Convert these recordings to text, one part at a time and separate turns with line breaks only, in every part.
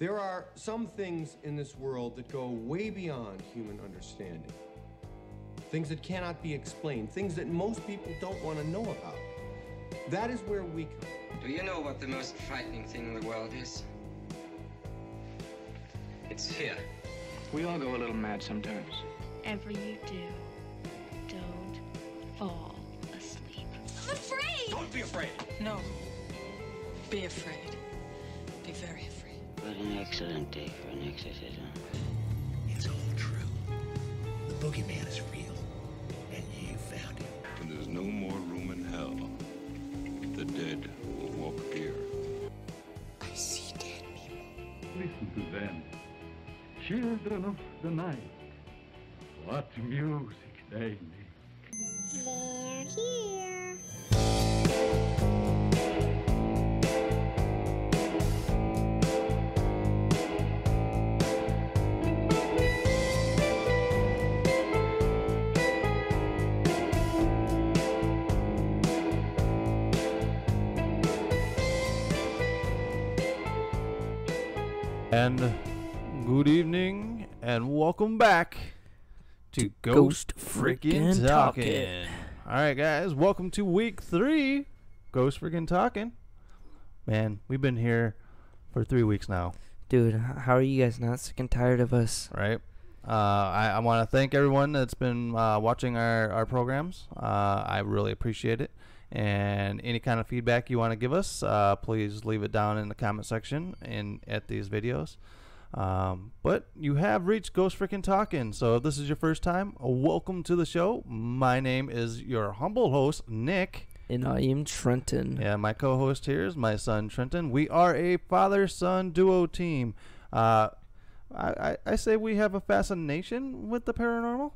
There are some things in this world that go way beyond human understanding. Things that cannot be explained, things that most people don't want to know about. That is where we come.
Do you know what the most frightening thing in the world is? It's here.
We all go a little mad sometimes.
Whatever you do, don't fall asleep.
I'm afraid!
Don't be afraid.
No. Be afraid. Be very afraid.
What an excellent day for an exorcism.
It's all true. The boogeyman is real, and you found him.
And there's no more room in hell. The dead will walk here.
I see dead people.
Listen to them. Children of the night. What music they
welcome back to Ghost,
Ghost
Freaking Talking. All right, guys, welcome to week three, Ghost Freaking Talking. Man, we've been here for three weeks now,
Dude, how are you guys not sick and tired of us?
right? Uh, I, I want to thank everyone that's been uh, watching our, our programs. Uh, I really appreciate it. And any kind of feedback you want to give us, uh, please leave it down in the comment section and at these videos. Um, but you have reached Ghost Freaking Talking. So if this is your first time, welcome to the show. My name is your humble host, Nick.
And I am Trenton.
Yeah, my co-host here is my son Trenton. We are a father-son duo team. Uh, I, I, I say we have a fascination with the paranormal.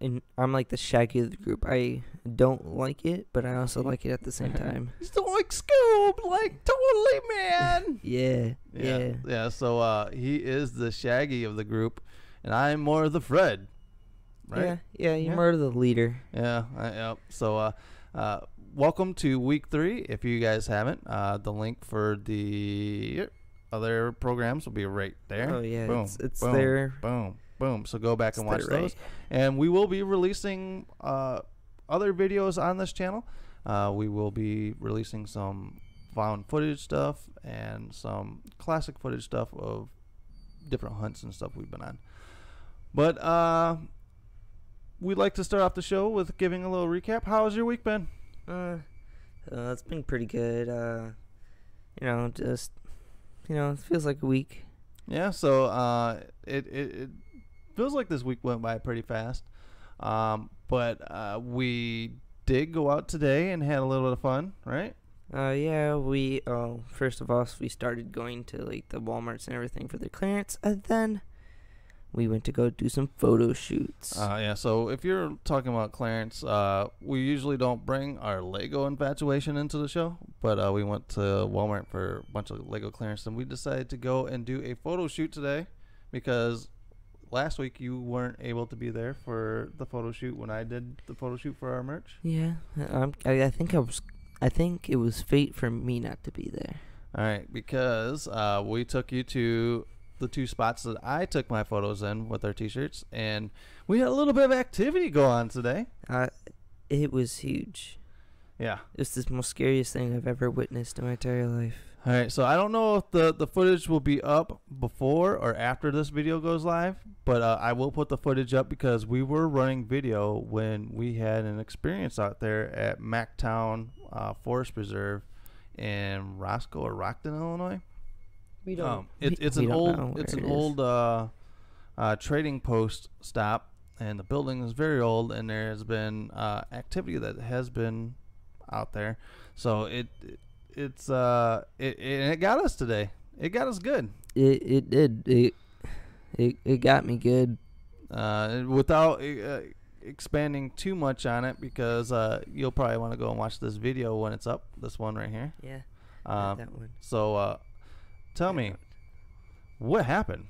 And I'm like the shaggy of the group. I don't like it, but I also like it at the same time.
Still like Scoob, like totally, man.
Yeah,
yeah,
yeah.
yeah. So uh, he is the Shaggy of the group, and I'm more of the Fred. Right?
Yeah, yeah, you're
Yeah.
more of the leader.
Yeah, I, yeah. So, uh, uh, welcome to week three. If you guys haven't, uh, the link for the other programs will be right there.
Oh, yeah,
boom,
it's- it's
boom,
there.
Boom, boom. So go back and watch
right?
those. And we will be releasing uh, other videos on this channel. Uh, we will be releasing some found footage stuff and some classic footage stuff of different hunts and stuff we've been on. But uh, we'd like to start off the show with giving a little recap. How's your week been?
Uh, uh, it's been pretty good. Uh, you know, just you know, it feels like a week.
Yeah, so uh, it, it it feels like this week went by pretty fast, um, but uh, we did go out today and had a little bit of fun, right?
Uh, yeah, we uh, first of all we started going to like the WalMarts and everything for the clearance, and then we went to go do some photo shoots.
Uh, yeah. So if you're talking about clearance, uh, we usually don't bring our Lego infatuation into the show, but uh, we went to Walmart for a bunch of Lego clearance, and we decided to go and do a photo shoot today because last week you weren't able to be there for the photo shoot when I did the photo shoot for our merch.
yeah, um, I, I think I was, I think it was fate for me not to be there.
All right, because uh, we took you to the two spots that I took my photos in with our T-shirts, and we had a little bit of activity go on today.
Uh, it was huge.
Yeah.
It's the most scariest thing I've ever witnessed in my entire life.
All right, so I don't know if the the footage will be up before or after this video goes live, but uh, I will put the footage up because we were running video when we had an experience out there at Macktown uh, Forest Preserve in Roscoe or Rockton, Illinois.
We don't.
Um, it, it's
we
an
don't
old it's
it
an old uh, uh, trading post stop, and the building is very old, and there has been uh, activity that has been out there. So it, it it's uh it, it it got us today. It got us good.
It it did it. It it got me good.
Uh, without uh, expanding too much on it, because uh, you'll probably want to go and watch this video when it's up. This one right here.
Yeah.
Um,
that one.
So uh, tell me, what happened?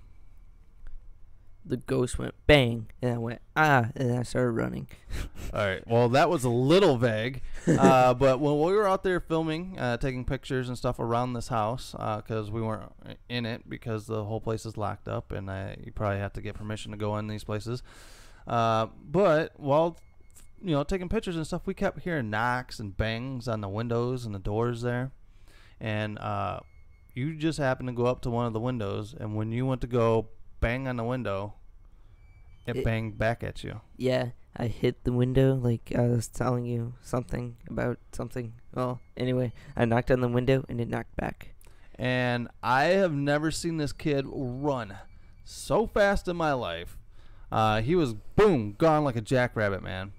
The ghost went bang, and I went ah, and I started running.
All right. Well, that was a little vague. Uh, but when we were out there filming, uh, taking pictures and stuff around this house, because we weren't in it because the whole place is locked up, and uh, you probably have to get permission to go in these places. Uh, but while you know taking pictures and stuff, we kept hearing knocks and bangs on the windows and the doors there, and uh, you just happened to go up to one of the windows, and when you went to go bang on the window, it,
It-
banged back at you.
Yeah, I hit the window like I was telling you something about something. Well, anyway, I knocked on the window and it knocked back.
and I have never seen this kid run so fast in my life. Uh, he was boom gone like a jackrabbit, man.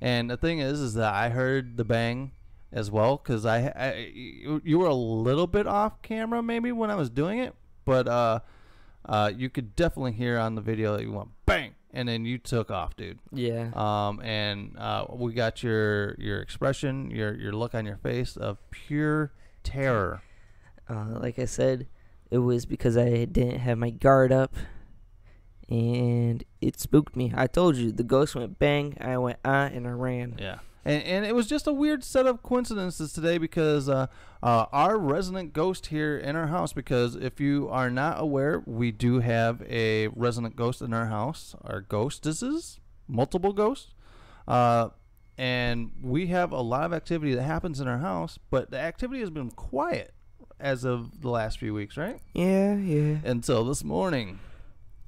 And the thing is, is that I heard the bang as well because I, I you, you were a little bit off camera maybe when I was doing it, but uh, uh, you could definitely hear on the video that you went bang, and then you took off, dude.
Yeah.
Um, and uh, we got your your expression, your your look on your face of pure terror.
Uh, like I said, it was because I didn't have my guard up, and it spooked me. I told you the ghost went bang, I went ah, and I ran.
Yeah. And, and it was just a weird set of coincidences today because uh, uh, our resident ghost here in our house, because if you are not aware, we do have a resident ghost in our house, our ghostesses, multiple ghosts. Uh, and we have a lot of activity that happens in our house, but the activity has been quiet as of the last few weeks, right?
Yeah, yeah.
Until this morning.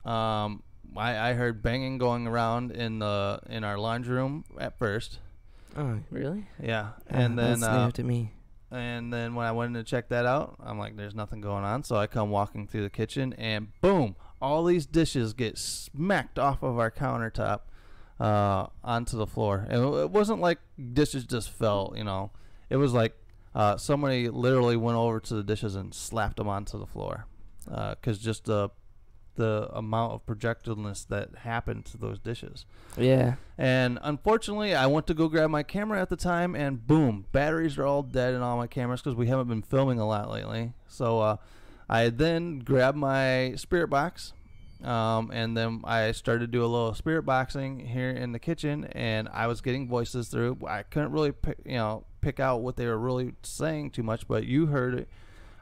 Um, I, I heard banging going around in the in our laundry room at first.
Oh, really?
Yeah,
Ah,
and then
that's
uh,
new to me.
and then when I went in to check that out, I'm like, "There's nothing going on." So I come walking through the kitchen, and boom, all these dishes get smacked off of our countertop uh, onto the floor. And it it wasn't like dishes just fell, you know. It was like uh, somebody literally went over to the dishes and slapped them onto the floor, because just the the amount of projectileness that happened to those dishes.
Yeah.
And unfortunately, I went to go grab my camera at the time, and boom, batteries are all dead in all my cameras because we haven't been filming a lot lately. So uh, I then grabbed my spirit box, um, and then I started to do a little spirit boxing here in the kitchen, and I was getting voices through. I couldn't really, pick, you know, pick out what they were really saying too much, but you heard it,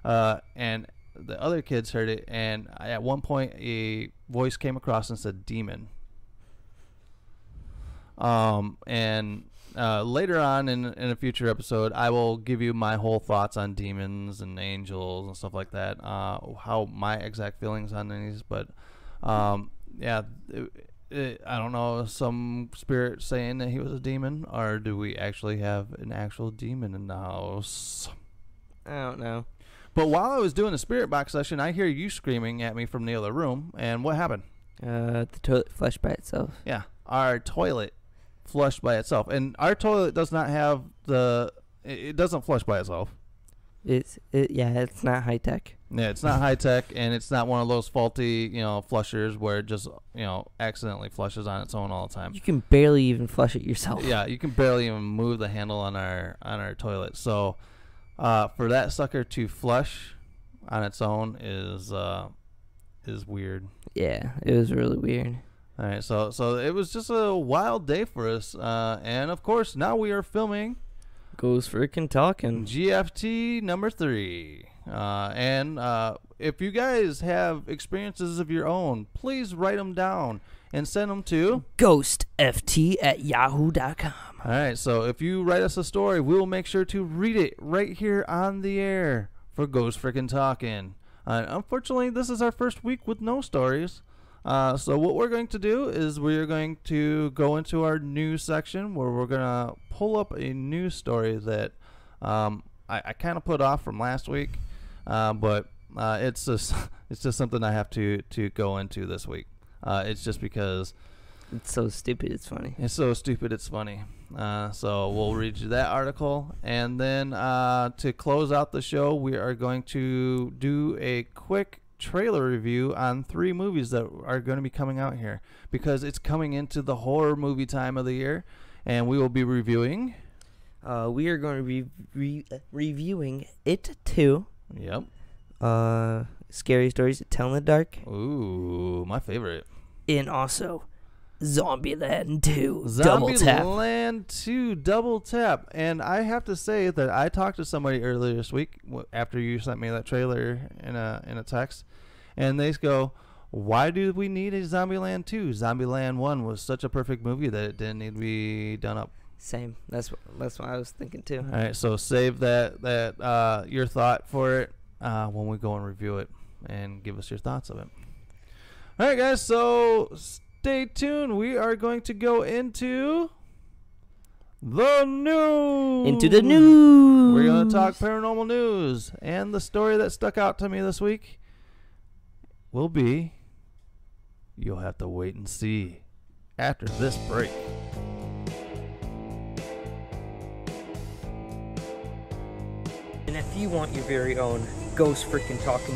uh, and the other kids heard it, and at one point a voice came across and said "demon." Um, and uh, later on in in a future episode, I will give you my whole thoughts on demons and angels and stuff like that. Uh, how my exact feelings on these, but um, yeah, it, it, I don't know. Some spirit saying that he was a demon, or do we actually have an actual demon in the house?
I don't know.
But while I was doing the spirit box session, I hear you screaming at me from the other room. And what happened?
Uh, the toilet flushed by itself.
Yeah, our toilet flushed by itself, and our toilet does not have the. It doesn't flush by itself.
It's it, yeah, it's not high tech.
Yeah, it's not high tech, and it's not one of those faulty, you know, flushers where it just, you know, accidentally flushes on its own all the time.
You can barely even flush it yourself.
Yeah, you can barely even move the handle on our on our toilet. So, uh, for that sucker to flush on its own is uh, is weird.
Yeah, it was really weird.
All right, so so it was just a wild day for us, uh, and of course now we are filming
Ghost freaking talking.
GFT number three. Uh, and uh, if you guys have experiences of your own, please write them down and send them to
GhostFT at yahoo.com.
All right, so if you write us a story, we will make sure to read it right here on the air for Ghost Freaking Talking. Uh, unfortunately, this is our first week with no stories. Uh, so what we're going to do is we're going to go into our news section where we're going to pull up a news story that um, I, I kind of put off from last week, uh, but uh, it's just it's just something I have to to go into this week. Uh, it's just because
It's so stupid. It's funny.
it's so stupid, it's funny. Uh, so we'll read you that article, and then uh, to close out the show, we are going to do a quick trailer review on three movies that are going to be coming out here because it's coming into the horror movie time of the year, and we will be reviewing.
Uh, we are going to be re- uh, reviewing It 2.
Yep.
Uh, Scary Stories to Tell in the Dark.
Ooh, my favorite.
And also Zombieland 2. double tap.
Zombieland 2 double tap. And I have to say that I talked to somebody earlier this week after you sent me that trailer in a in a text, and they go, "Why do we need a Zombieland 2? Zombieland 1 was such a perfect movie that it didn't need to be done up."
Same. That's what, that's what I was thinking too.
All right, so save that that uh, your thought for it uh, when we go and review it, and give us your thoughts of it. All right, guys. So stay tuned. We are going to go into the news.
Into the news.
We're going to talk paranormal news, and the story that stuck out to me this week will be. You'll have to wait and see after this break.
And if you want your very own ghost freaking talking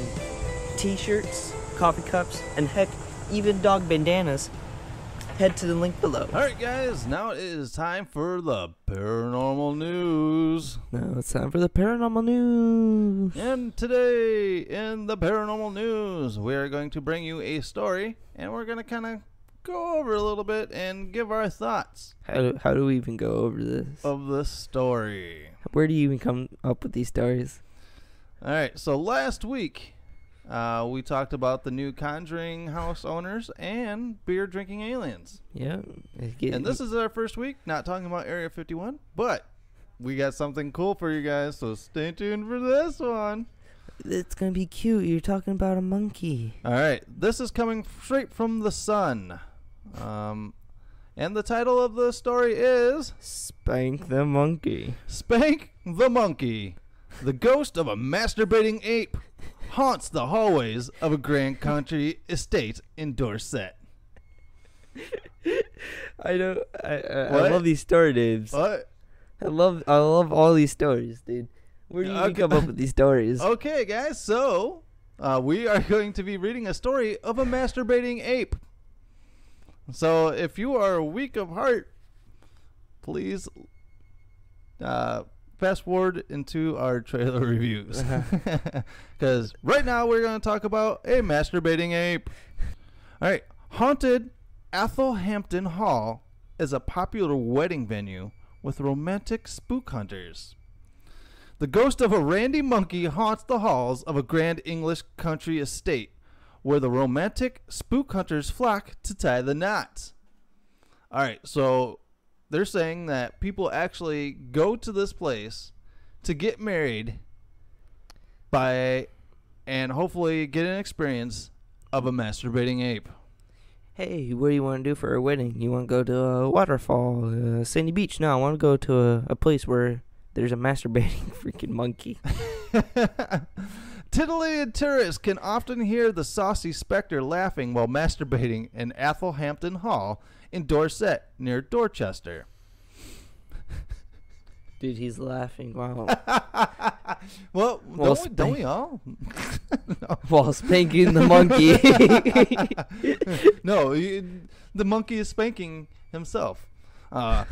t-shirts, coffee cups, and heck, even dog bandanas, head to the link below.
All right, guys. Now it is time for the paranormal news.
Now it's time for the paranormal news.
And today in the paranormal news, we are going to bring you a story, and we're going to kind of go over a little bit and give our thoughts
How do, how do we even go over this?
of the story.
Where do you even come up with these stories?
All right. So last week, uh, we talked about the new Conjuring house owners and beer drinking aliens.
Yeah.
And this is our first week, not talking about Area 51, but we got something cool for you guys, so stay tuned for this one.
It's gonna be cute. You're talking about a monkey.
All right, this is coming straight from the sun. Um, and the title of the story is
Spank the monkey.
Spank the Monkey. The ghost of a masturbating ape haunts the hallways of a Grand Country estate in Dorset.
I don't. I I, I love these story names.
What?
I love I love all these stories, dude. Where do you
Okay.
come up with these stories?
Okay, guys, so uh, we are going to be reading a story of a masturbating ape. So if you are weak of heart, please uh, fast forward into our trailer reviews. Uh-huh. Because right now we're going to talk about a masturbating ape. All right, Haunted Athelhampton Hall is a popular wedding venue with romantic spook hunters. The ghost of a randy monkey haunts the halls of a grand English country estate where the romantic spook hunters flock to tie the knots. All right, so they're saying that people actually go to this place to get married by and hopefully get an experience of a masturbating ape.
Hey, what do you want to do for a wedding? You want to go to a waterfall, uh, sandy beach? No, I want to go to a, a place where there's a masturbating freaking monkey.
Titillated tourists can often hear the saucy specter laughing while masturbating in Athelhampton Hall in Dorset near Dorchester.
Dude, he's laughing. Wow.
Well, don't, we, don't we all? no.
While spanking the monkey.
no, you- the monkey is spanking himself. Uh,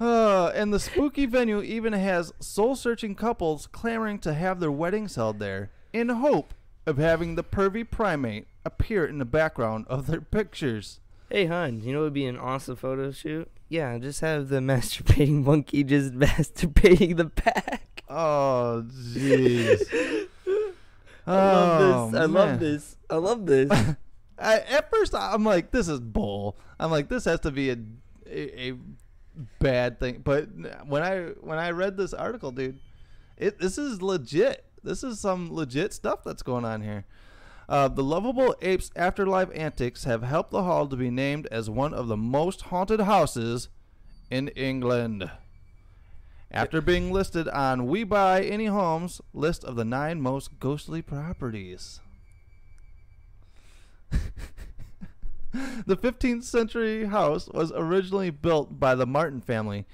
uh, and the spooky venue even has soul searching couples clamoring to have their weddings held there in hope of having the pervy primate appear in the background of their pictures.
Hey, hon, you know what would be an awesome photo shoot? Yeah, just have the masturbating monkey just masturbating the pack.
Oh, jeez.
I love
Oh,
this. I love this. I love this.
I, at first, I'm like, this is bull. I'm like, this has to be a, a, a bad thing. But when I when I read this article, dude, it this is legit. This is some legit stuff that's going on here. Uh, the lovable apes' afterlife antics have helped the hall to be named as one of the most haunted houses in England. After being listed on We Buy Any Homes list of the nine most ghostly properties. the 15th century house was originally built by the Martin family,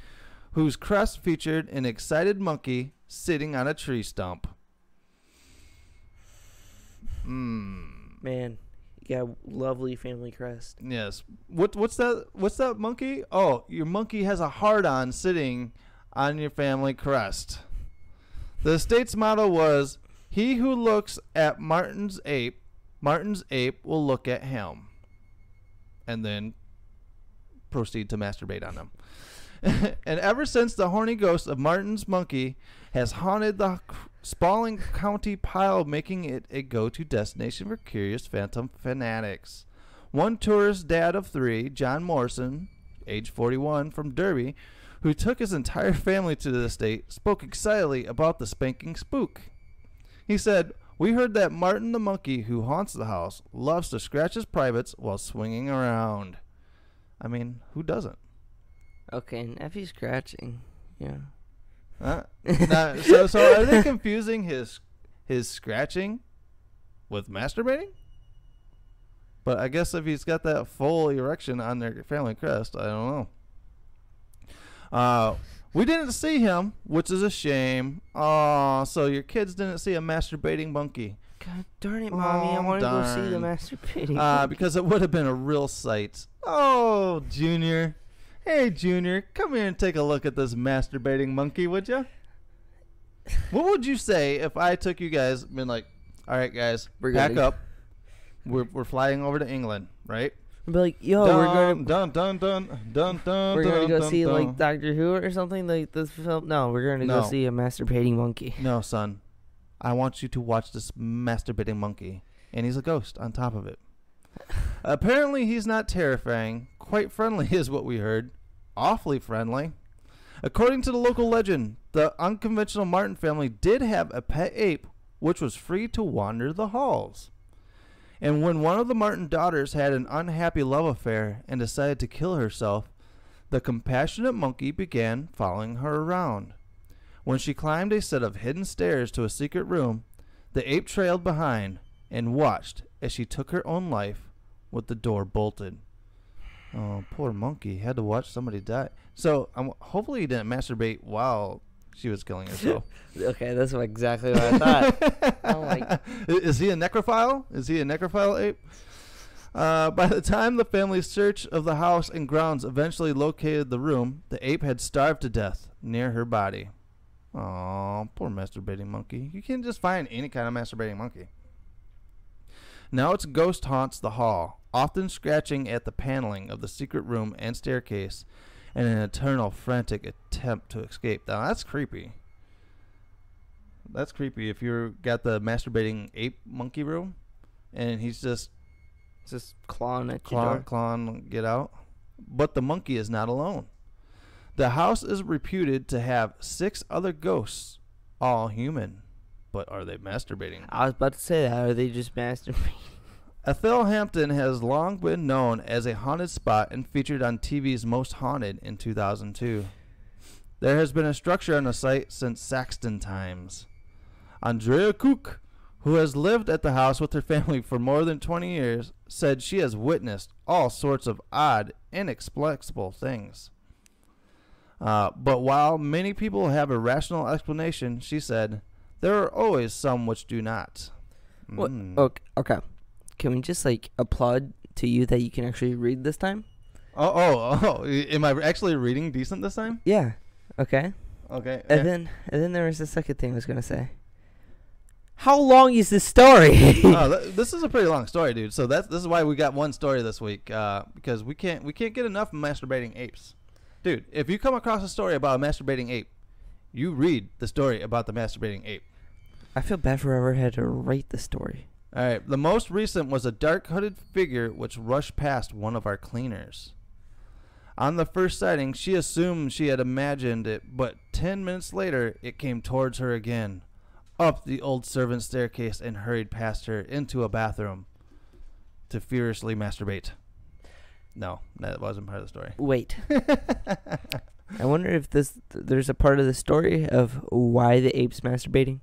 whose crest featured an excited monkey sitting on a tree stump. Hmm.
Man, you got a lovely family crest.
Yes. What what's that what's that monkey? Oh, your monkey has a hard on sitting on your family crest. The estate's motto was He who looks at Martin's ape, Martin's ape will look at him. And then proceed to masturbate on him. and ever since the horny ghost of Martin's monkey has haunted the Spalding County pile, making it a go-to destination for curious phantom fanatics. One tourist dad of three, John Morrison, age 41, from Derby, who took his entire family to the estate, spoke excitedly about the spanking spook. He said, We heard that Martin the monkey who haunts the house loves to scratch his privates while swinging around. I mean, who doesn't?
Okay, and if he's scratching. Yeah.
Uh, now, so, so are they confusing his his scratching with masturbating? But I guess if he's got that full erection on their family crest, I don't know. Uh, we didn't see him, which is a shame. Oh, so your kids didn't see a masturbating monkey.
God darn it, mommy! I
Oh,
want to go see the
darn.
masturbating.
Uh, because it would have been a real sight. Oh, Junior. Hey, Junior, come here and take a look at this masturbating monkey, would you? What would you say if I took you guys and been like, all right, guys,
We're
pack
gonna-
up. We're, we're flying over to England, right?
I'd be like, yo, we're going to
dun dun dun dun dun.
we're going to go
dun,
see
dun.
like Doctor Who or something like this film. No, we're going to
No.
go see a masturbating monkey.
No, son. I want you to watch this masturbating monkey. And he's a ghost on top of it. Apparently, he's not terrifying. Quite friendly, is what we heard. Awfully friendly. According to the local legend, the unconventional Martin family did have a pet ape which was free to wander the halls. And when one of the Martin daughters had an unhappy love affair and decided to kill herself, the compassionate monkey began following her around. When she climbed a set of hidden stairs to a secret room, the ape trailed behind and watched as she took her own life with the door bolted. Oh, poor monkey had to watch somebody die. So, um, hopefully, he didn't masturbate while she was killing herself.
Okay, that's what- exactly what I thought.
Is he a necrophile? Is he a necrophile ape? Uh, by the time the family's search of the house and grounds eventually located the room, the ape had starved to death near her body. Oh, poor masturbating monkey. You can't just find any kind of masturbating monkey. Now its ghost haunts the hall, often scratching at the paneling of the secret room and staircase in an eternal frantic attempt to escape. Now that's creepy. That's creepy if you're got the masturbating ape monkey room and he's just
just clawing at your
claw,
door.
clawing, get out. But the monkey is not alone. The house is reputed to have six other ghosts, all human. But are they masturbating?
I was about to say that. Are they just masturbating?
Athelhampton has long been known as a haunted spot and featured on TV's Most Haunted in 2002. There has been a structure on the site since Saxton times. Andrea Cooke, who has lived at the house with her family for more than 20 years, said she has witnessed all sorts of odd, inexplicable things. Uh, but while many people have a rational explanation, she said, there are always some which do not. Mm.
Okay, okay. Can we just like applaud to you that you can actually read this time?
Oh, oh, oh! Am I actually reading decent this time?
Yeah. Okay.
Okay.
And then and then there was the second thing I was gonna say. How long is this story?
oh, th- this is a pretty long story, dude. So that's this is why we got one story this week uh, because we can't we can't get enough masturbating apes, dude. If you come across a story about a masturbating ape, you read the story about the masturbating ape.
I feel bad for whoever had to write the story.
All right. The most recent was a dark hooded figure which rushed past one of our cleaners. On the first sighting, she assumed she had imagined it, but 10 minutes later, it came towards her again, up the old servant staircase, and hurried past her into a bathroom to furiously masturbate. No, that wasn't part of the story.
Wait. I wonder if this there's a part of the story of why the ape's masturbating.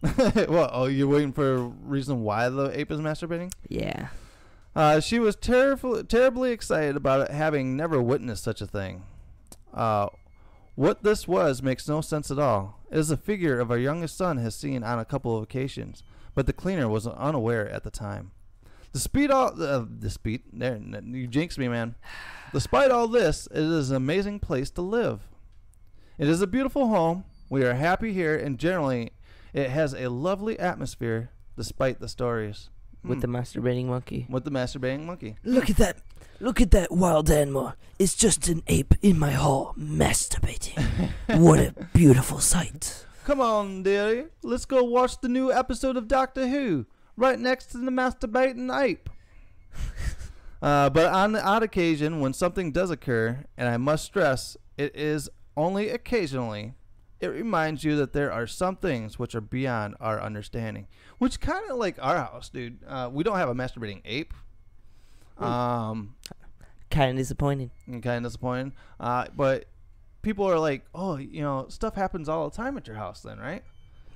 well, oh, you're waiting for a reason why the ape is masturbating?
Yeah.
Uh, she was terribly, terribly excited about it, having never witnessed such a thing. Uh, what this was makes no sense at all. It is a figure of our youngest son has seen on a couple of occasions, but the cleaner was unaware at the time. Despite all uh, despite there, you jinxed me, man. Despite all this, it is an amazing place to live. It is a beautiful home. We are happy here, and generally, it has a lovely atmosphere. Despite the stories,
with
Hmm.
the masturbating monkey.
with the masturbating monkey.
Look at that! Look at that wild animal! It's just an ape in my hall masturbating. what a beautiful sight!
Come on, dearie. Let's go watch the new episode of Doctor Who. Right next to the masturbating ape. uh, but on the odd occasion, when something does occur, and I must stress, it is only occasionally, it reminds you that there are some things which are beyond our understanding. Which kind of like our house, dude. Uh, we don't have a masturbating ape. Um,
Kind of disappointing.
kind of disappointing. Uh, but people are like, oh, you know, stuff happens all the time at your house, then, right?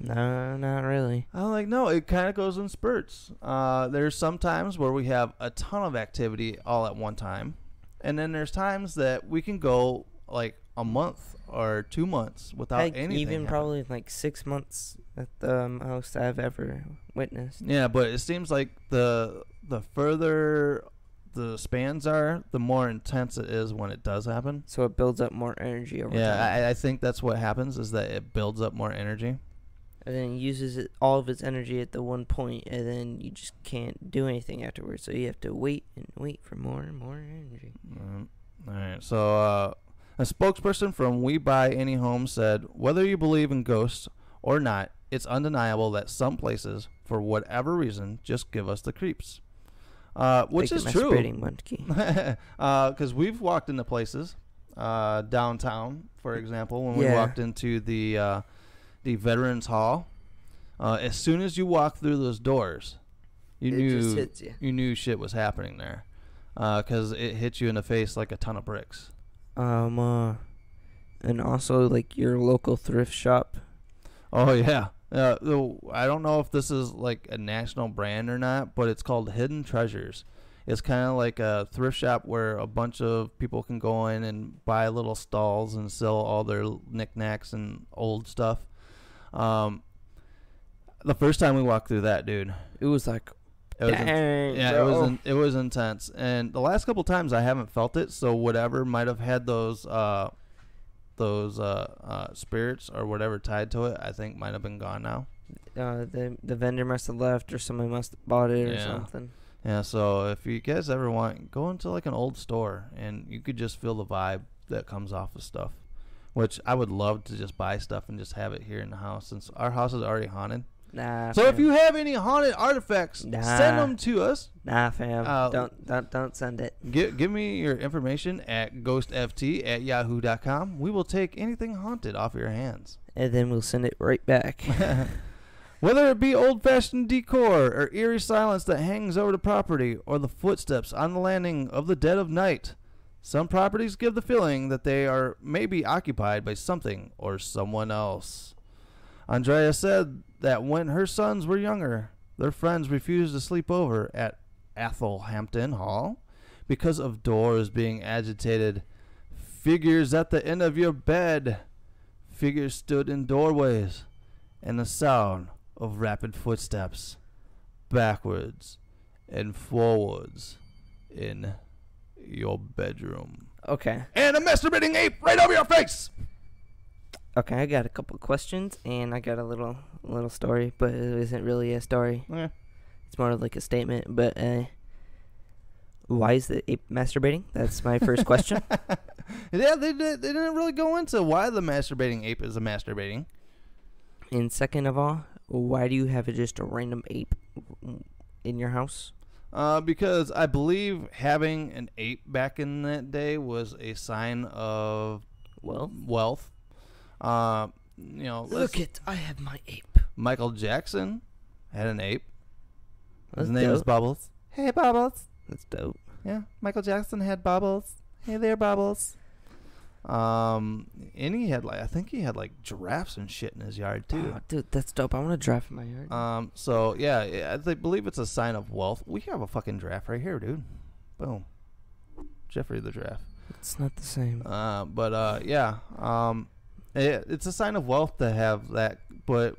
No, not really.
I'm like, no, it kind of goes in spurts. Uh, there's some times where we have a ton of activity all at one time, and then there's times that we can go like a month or two months without
Heck,
anything.
even
happening.
probably like six months at the most I've ever witnessed.
Yeah, but it seems like the the further the spans are, the more intense it is when it does happen.
So it builds up more energy over time.
Yeah, I, I think that's what happens is that it builds up more energy.
and then uses it, all of its energy at the one point, and then you just can't do anything afterwards. So you have to wait and wait for more and more energy.
Mm, All right. So, uh, a spokesperson from We Buy Any Home said, "Whether you believe in ghosts or not, it's undeniable that some places, for whatever reason, just give us the creeps." Uh, which
Like
is true. Because we've walked into places uh, downtown, for example, when we walked into the uh, the Veterans Hall. Uh, as soon as you walk through those doors, you
It
knew
hits you.
knew shit was happening there, because it hit you in the face like a ton of bricks.
Um, uh, and also like your local thrift shop.
Oh yeah. Uh, I don't know if this is like a national brand or not, but it's called Hidden Treasures. It's kind of like a thrift shop where a bunch of people can go in and buy little stalls and sell all their knickknacks and old stuff. Um, the first time we walked through that, dude,
It was like,
it was in-
Dang,
yeah, it was in, it was intense. And the last couple times I haven't felt it, so whatever might have had those uh those uh, uh spirits or whatever tied to it, I think might have been gone now.
uh, the the vendor must have left, or somebody must have bought it, or
Yeah.
something.
Yeah, so if you guys ever want, go into like an old store and you could just feel the vibe that comes off of stuff. Which I would love to just buy stuff and just have it here in the house since our house is already haunted.
Nah.
So if you have any haunted artifacts, send them to us.
nah, fam,
Uh,
don't don't don't send it.
Give, give me your information at ghostft at yahoo.com. We will take anything haunted off your hands.
And then we'll send it right back.
Whether it be old fashioned decor or eerie silence that hangs over the property or the footsteps on the landing of the dead of night, some properties give the feeling that they are maybe occupied by something or someone else. Andrea said that when her sons were younger, their friends refused to sleep over at Athelhampton Hall because of doors being agitated. Figures at the end of your bed. Figures stood in doorways and the sound of rapid footsteps backwards and forwards in your bedroom.
okay.
And a masturbating ape right over your face!
Okay, I got a couple questions and I got a little little story, but it isn't really a story.
Okay.
It's more of like a statement. But uh, why is the ape masturbating? That's my first question.
yeah, they, they didn't really go into why the masturbating ape is a masturbating.
and second of all, why do you have just a random ape in your house?
Uh, because I believe having an ape back in that day was a sign of
Well,
wealth. Uh, you know,
look it, I have my ape.
Michael Jackson had an ape. His
That's
name is. Bubbles. Hey, Bubbles.
That's dope.
Yeah, Michael Jackson had Bubbles. Hey there, Bubbles. Um, and he had like I think he had like giraffes and shit in his yard too.
Oh, dude, that's dope. I want to drive in my yard.
Um, so yeah, yeah, I th- believe it's a sign of wealth. We have a fucking giraffe right here, dude. Boom, Jeffrey the giraffe.
it's not the same.
Uh, but uh, yeah, um, it, it's a sign of wealth to have that, but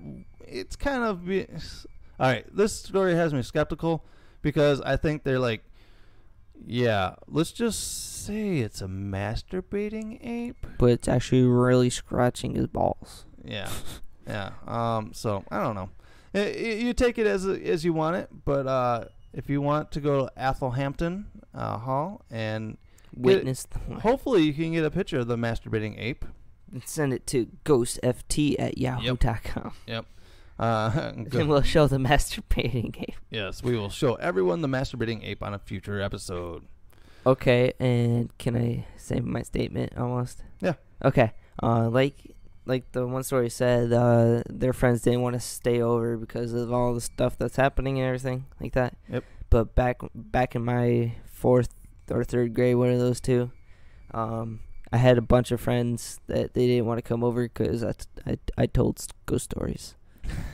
it's kind of be- all right. This story has me skeptical because I think they're like, yeah, let's just say it's a masturbating ape.
But it's actually really scratching his balls.
Yeah, yeah. Um, so I don't know. y- y- you take it as as you want it. But uh, if you want to go to Athelhampton uh, Hall and get-
Witness the-
hopefully you can get a picture of the masturbating ape.
Send it to ghostft at yahoo.com.
Yep. Uh, go-
And we'll show the masturbating ape.
yes, we will show everyone the masturbating ape on a future episode.
Okay, and can I say my statement almost?
Yeah.
Okay. Uh, like like the one story said, uh, their friends didn't want to stay over because of all the stuff that's happening and everything like that.
Yep.
But back back in my fourth or third grade, one of those two, um, I had a bunch of friends that they didn't want to come over because I, I told ghost stories.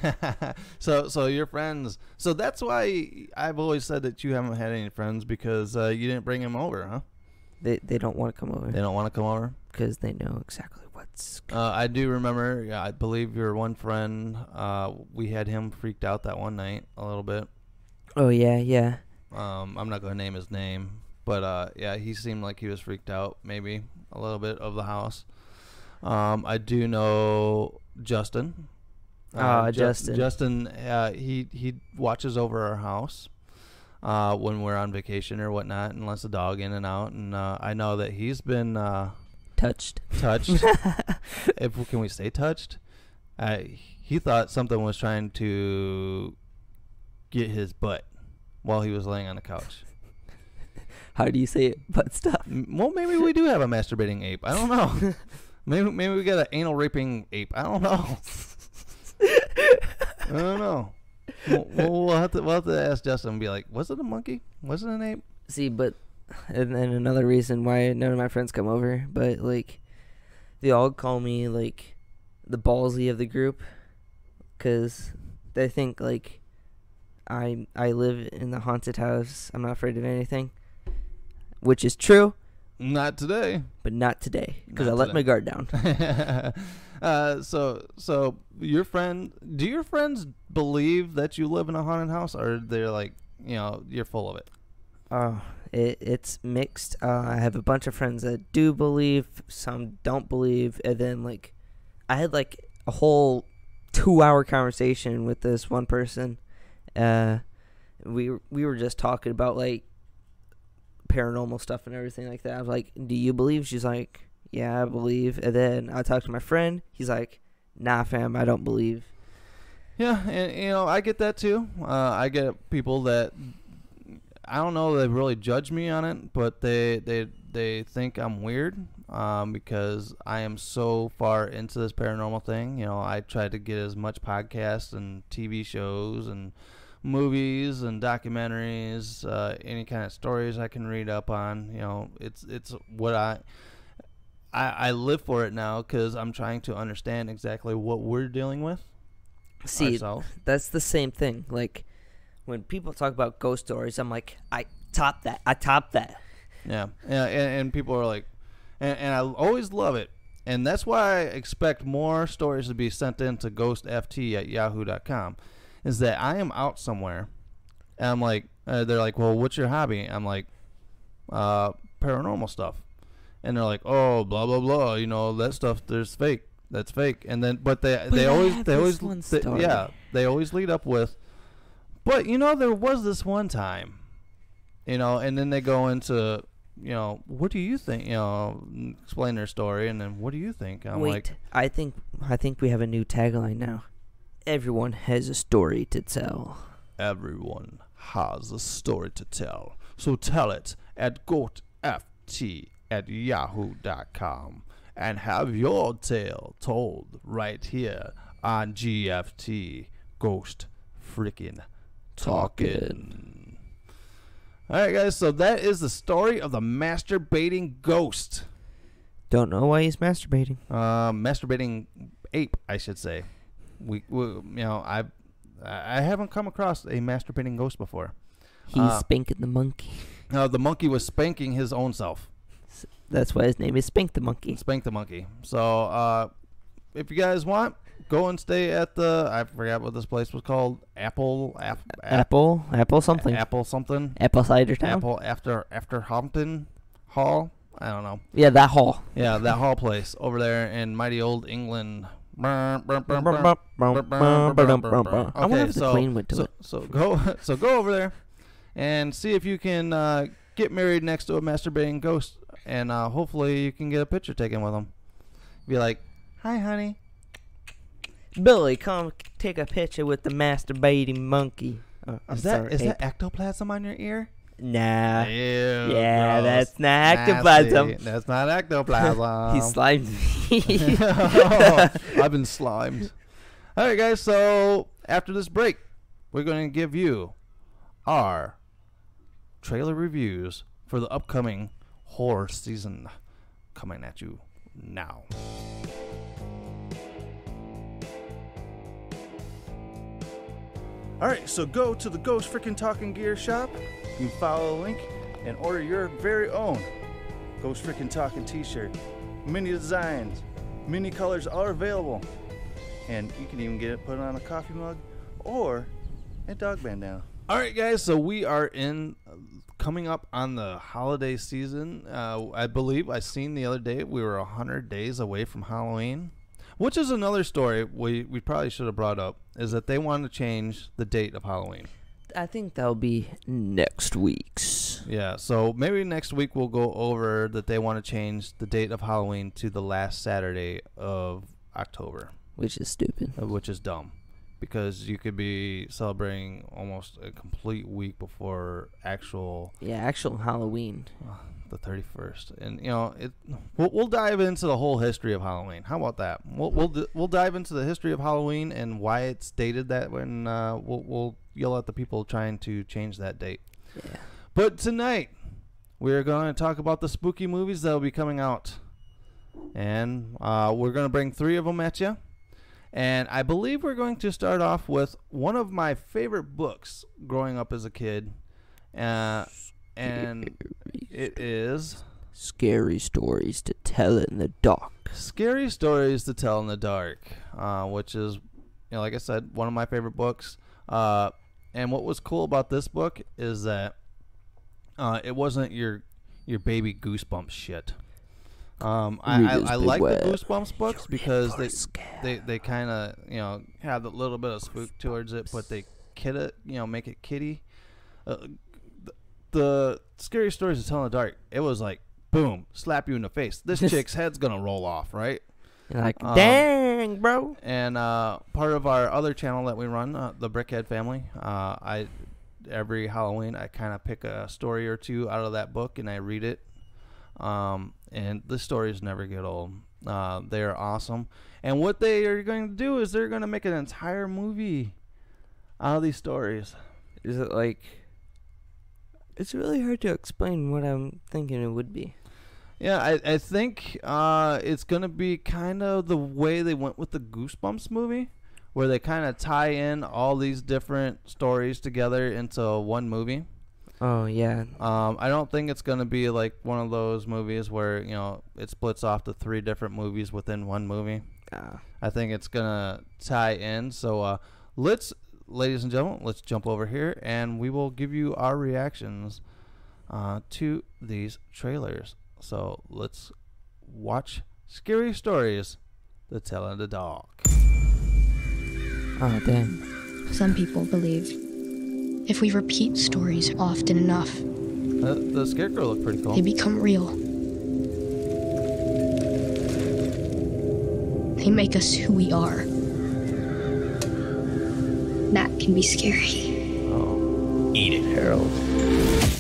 so so your friends so that's why I've always said that you haven't had any friends because uh, you didn't bring them over, huh?
They they don't want to come over
They don't want to come over.
because they know exactly what's.
Uh, I do remember. Yeah, I believe your one friend. Uh, we had him freaked out that one night a little bit.
Oh yeah, yeah.
Um, I'm not gonna name his name, but uh, yeah, he seemed like he was freaked out, maybe a little bit of the house. Um, I do know Justin.
Ah,
Ju-
Justin.
Justin. Uh, he he watches over our house. Uh, when we're on vacation or whatnot, and lets the dog in and out, and uh, I know that he's been uh,
Touched.
touched. if can we say touched? Uh, he thought something was trying to get his butt while he was laying on the couch.
How do you say it? Butt stuff.
Well, maybe we do have a masturbating ape. I don't know. maybe maybe we got an anal raping ape. I don't know. I don't know. We'll, we'll, have to we'll have to ask Justin and be like, was it a monkey? Was it an ape?
See, but and then another reason why none of my friends come over, but like they all call me like the ballsy of the group cuz they think like I I live in the haunted house. I'm not afraid of anything. Which is true,
Not today.
but not today cuz I let
today.
my guard down.
uh, so so your friend, do your friends believe that you live in a haunted house, or they're like, you know, you're full of it?
Oh, it, it's mixed. Uh, I have a bunch of friends that do believe, some don't believe, and then like, I had like a whole two-hour conversation with this one person. Uh, we we were just talking about like paranormal stuff and everything like that. I was like, "Do you believe?" She's like, "Yeah, I believe." And then I talked to my friend. He's like, "Nah, fam, I don't believe."
Yeah, and you know, I get that too. Uh, I get people that I don't know they really judge me on it, but they they they think I'm weird um, because I am so far into this paranormal thing. You know, I try to get as much podcasts and TV shows and movies and documentaries, uh, any kind of stories I can read up on. You know, it's it's what I. I, I live for it now because I'm trying to understand exactly what we're dealing with.
See,
ourselves.
that's the same thing. Like when people talk about ghost stories, I'm like, I top that. I top that.
Yeah, yeah, and, and people are like, and, and I always love it, and that's why I expect more stories to be sent in to ghostft at yahoo.com, is that I am out somewhere, and I'm like, uh, they're like, well, what's your hobby? I'm like, uh, paranormal stuff, and they're like, oh, blah blah blah, you know that stuff. There's fake. That's fake. And then, but they
But
they always they always they- yeah they always lead up with, but you know there was this one time you know, and then they go into, you know, what do you think? You know, explain their story, and then what do you think? I'm
Wait,
like,
I think I think we have a new tagline now. Everyone has a story to tell.
everyone has a story to tell, so tell it at ghostft at yahoo.com and have your tale told right here on GFT Ghost Freaking Talking. All right, guys. So that is the story of the masturbating ghost.
Don't know why he's masturbating.
Uh, masturbating ape, I should say. We, we you know, I, I haven't come across a masturbating ghost before.
He's
Uh,
spanking the monkey.
Uh, the monkey was spanking his own self.
That's why his name is Spank the Monkey.
Spank the monkey. So, uh, if you guys want, go and stay at the. I forgot what this place was called. Apple. Ap, Ap-
Apple, Apple something.
Apple something.
Apple cider town.
Apple after after Hampton Hall. I don't know.
Yeah, that hall.
Yeah, that hall place over there in mighty old England,
I wonder if the
so,
plane went to
so,
it.
So go, so go over there, and see if you can uh, get married next to a masturbating ghost, and uh, hopefully you can get a picture taken with him. Be like, "Hi, honey,
Billy, come take a picture with the masturbating monkey." Uh,
is I'm that
sorry,
is
ape.
that ectoplasm on your ear?
Nah.
Ew,
yeah,
gross.
that's not ectoplasm.
Nasty. That's not ectoplasm.
he slimed me.
Oh, I've been slimed. All right, guys. So after this break, we're going to give you our trailer reviews for the upcoming horror season coming at you now. All right, so go to the Ghost Freaking Talking Gear shop. You can follow the link and order your very own Ghost Freaking Talking T-shirt. Many designs, many colors are available, and you can even get it put on a coffee mug or a dog bandana. All right, guys. So we are in coming up on the holiday season. Uh, I believe I seen the other day we were hundred days away from Halloween, which is another story we we probably should have brought up. Is that they want to change the date of Halloween.
I think that'll be next week's.
Yeah, so maybe next week we'll go over that they want to change the date of Halloween to the last Saturday of October,
Which is stupid.
uh, which is dumb because you could be celebrating almost a complete week before actual
Yeah, actual Halloween.
uh, the 31st. And you know, it we'll, we'll dive into the whole history of Halloween. How about that? We'll we'll we'll dive into the history of Halloween and why it's dated that when uh, we'll we'll yell at the people trying to change that date.
Yeah.
But tonight, we're going to talk about the spooky movies that will be coming out. And uh, we're going to bring three of them at you. And I believe we're going to start off with one of my favorite books growing up as a kid. Uh, and it is
Scary stories to tell in the dark.
Scary Stories to Tell in the Dark, uh, which is, you know, like I said, one of my favorite books. Uh, and what was cool about this book is that uh, it wasn't your your baby goosebumps shit. Um, I, I, I like the goosebumps books because they they, they kind of you know have a little bit of spook towards it, but they kid it, you know, make it kitty. Uh, the, scary stories to tell in the dark. It was like boom, slap you in the face. This chick's head's gonna roll off, right?
You're like,
Um,
dang, bro.
And uh, part of our other channel that we run, uh, the Brickhead Family, uh, I every Halloween I kind of pick a story or two out of that book and I read it. Um, and the stories never get old. Uh, they are awesome. And what they are going to do is they're going to make an entire movie out of these stories.
Is it like. It's really hard to explain what I'm thinking it would be.
Yeah, I, I think uh, it's going to be kind of the way they went with the Goosebumps movie, where they kind of tie in all these different stories together into one movie.
Oh, yeah.
Um, I don't think it's going to be like one of those movies where, you know, it splits off to three different movies within one movie.
Ah.
I think it's going to tie in. So uh, let's, ladies and gentlemen, let's jump over here and we will give you our reactions uh, to these trailers. So let's watch Scary Stories The Tell in the Dark.
Oh, damn.
Some people believe if we repeat stories often enough,
Uh, the Scarecrow looked pretty cool.
they become real. They make us who we are. That can be scary.
Oh.
Eat it, Harold.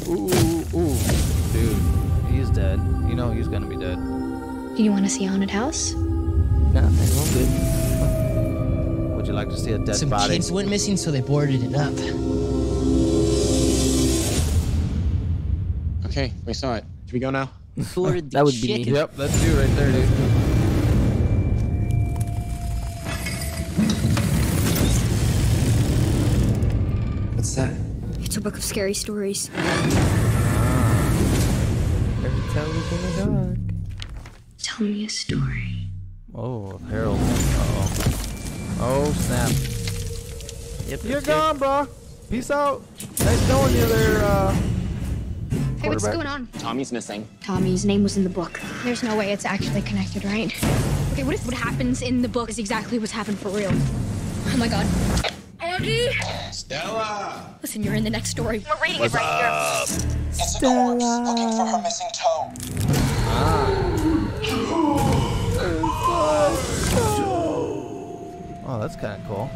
Ooh, ooh, dude, he's dead. You know he's gonna be dead.
Do you want to see a haunted house?
No, I'm good.
Would you like to see a dead
Some
body?
kids went missing, so they boarded it up.
Okay, we saw it. Should we go now?
That would be me.
Yep, that's you right there, dude.
Book of scary stories.
Every time we in the dark.
Tell me a story.
Oh, Harold. Uh-oh. Oh, snap.
Yep,
You're
that's
gone, bro. Peace out. Nice knowing you there, uh...
Hey, what's going on?
Tommy's missing.
Tommy's name was in the book. There's no way it's actually connected, right?
Okay, what if what happens in the book is exactly what's happened for real? Oh my god. Andy!
Stella!
Listen, you're in the next story. We're reading
What's
it right
up?
here.
It's
a corpse
looking for her missing toe. Ah.
Oh, that's kind of cool.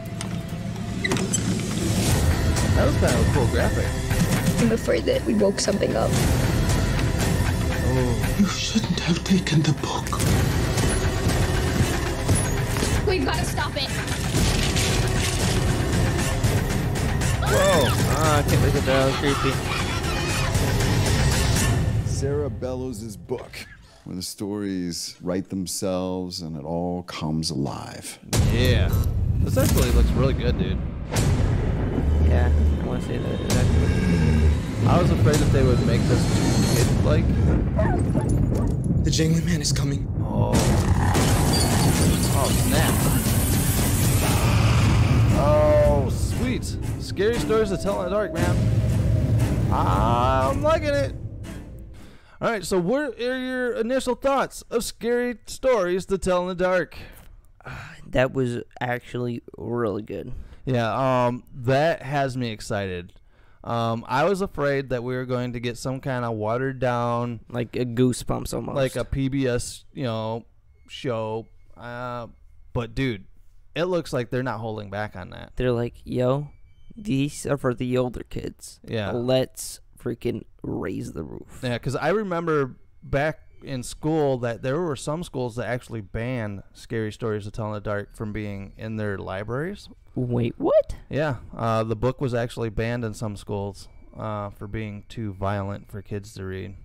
That was kind of a cool graphic.
I'm afraid that we woke something up. Oh.
You shouldn't have taken the book.
We've got to stop it.
Whoa! Ah, I can't believe that that was creepy.
Sarah Bellows' book, where the stories write themselves and it all comes alive.
Yeah. This actually looks really good, dude.
Yeah, I want to say that exactly.
I was afraid that they would make this too kid like.
The jangling man is coming.
Oh. Oh, snap. Oh, sweet. Scary stories to tell in the dark, man. I'm liking it. All right, so what are your initial thoughts of scary stories to tell in the dark?
That was actually really good.
Yeah, um, that has me excited. Um, I was afraid that we were going to get some kind of watered down,
like a Goosebumps almost,
like a PBS, you know, show. Uh, but dude, it looks like they're not holding back on that.
They're like, yo, these are for the older kids.
Yeah.
Let's freaking raise the roof.
Yeah, because I remember back in school that there were some schools that actually banned scary stories to tell in the dark from being in their libraries.
Wait, what?
Yeah, uh, the book was actually banned in some schools uh, for being too violent for kids to read.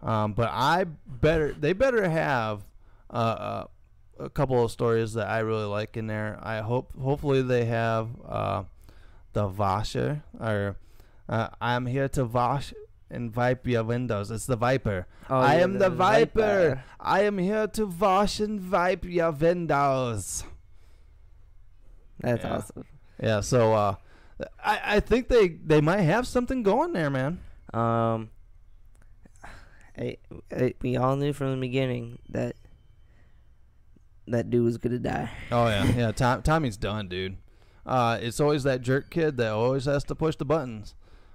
Um, but I better they better have uh, uh, a couple of stories that I really like in there. I hope hopefully they have uh, the Vasher or uh, I'm here to wash and wipe your windows. It's the Viper.
Oh,
I am the,
the
Viper.
Viper.
I am here to wash and wipe your windows.
That's
Yeah.
awesome.
Yeah, so uh, I I think they they might have something going there, man.
Um, I, I, we all knew from the beginning that that dude was gonna die.
Oh yeah, yeah. Tom, Tommy's done, dude. Uh, it's always that jerk kid that always has to push the buttons.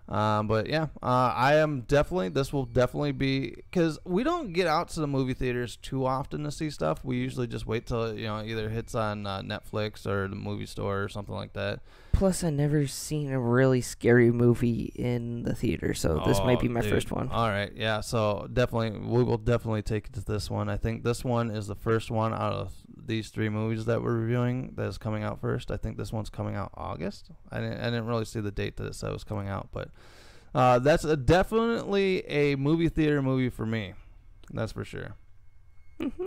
Um, but yeah, uh, I am definitely. This will definitely be because we don't get out to the movie theaters too often to see stuff. We usually just wait till you know either hits on uh, Netflix or the movie store or something like that.
Plus, I never seen a really scary movie in the theater, so this might
Oh,
be my
dude.
first one.
All right, yeah. So definitely, we will definitely take it to this one. I think this one is the first one out of these three movies that we're reviewing that is coming out first. I think this one's coming out August. I didn't, I didn't really see the date that it said it was coming out, but uh, that's a, definitely a movie theater movie for me. That's for sure.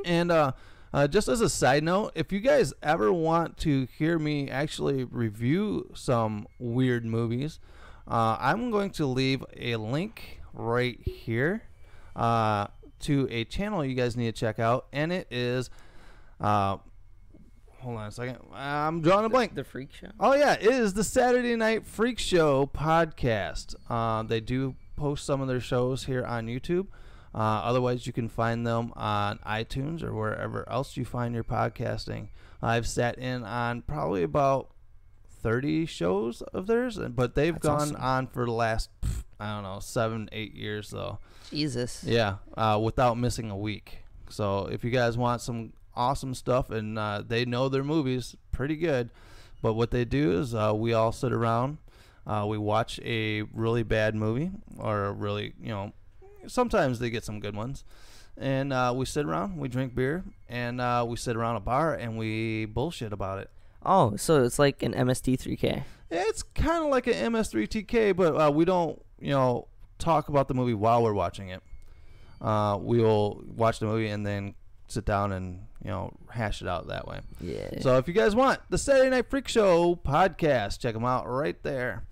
And uh, uh, just as a side note, if you guys ever want to hear me actually review some weird movies, uh, I'm going to leave a link right here uh, to a channel you guys need to check out, and it is. Uh, hold on a second. I'm drawing a blank.
The Freak Show.
Oh yeah, it is the Saturday Night Freak Show podcast. Uh, they do post some of their shows here on YouTube. Uh, otherwise, you can find them on iTunes or wherever else you find your podcasting. I've sat in on probably about 30 shows of theirs, and- but they've
That's
gone
awesome.
on for the last, pff, I don't know, seven, eight years though.
Jesus.
Yeah, uh, without missing a week. So if you guys want some awesome stuff, and uh, they know their movies pretty good, but what they do is uh, we all sit around, uh, we watch a really bad movie, or a really, you know, sometimes they get some good ones, and uh, we sit around, we drink beer, and uh, we sit around a bar and we bullshit about it.
Oh, so it's like an MST3K.
It's kind of like an MS3TK, but uh, we don't, you know, talk about the movie while we're watching it. Uh, we'll watch the movie and then sit down and you know hash it out that way.
Yeah.
So if you guys want the Saturday Night Freak Show podcast, check them out right there.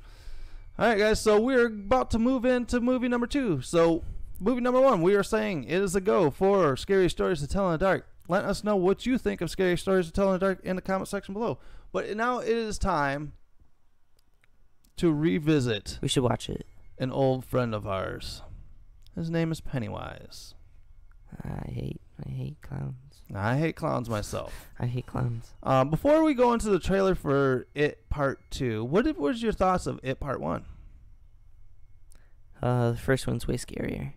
All right, guys. So we're about to move into movie number two. So movie number one, we are saying it is a go for scary stories to tell in the dark. Let us know what you think of scary stories to tell in the dark in the comment section below. But now it is time to revisit.
We should watch it.
An old friend of ours. His name is Pennywise.
I hate. I hate clowns.
I hate clowns myself.
I hate clowns.
Um, before we go into the trailer for It Part Two, what did, was your thoughts of It Part One?
Uh, the first one's way scarier